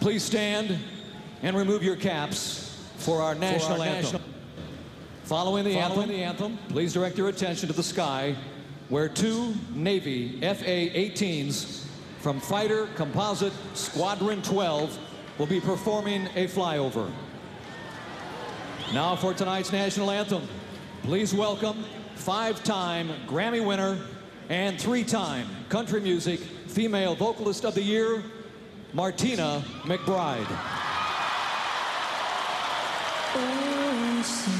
Please stand and remove your caps for our national our anthem. national- Following, the, Following anthem, the anthem, please direct your attention to the sky where two Navy FA-18s from Fighter Composite Squadron 12 will be performing a flyover. Now for tonight's national anthem, please welcome five-time Grammy winner and three-time country music female vocalist of the year, Martina McBride. Oh, so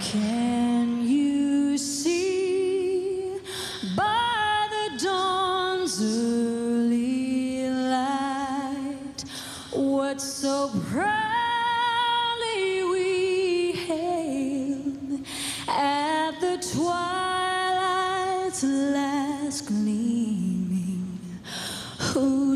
can you see by the dawn's early light what so proudly we hailed at the twilight's last gleaming?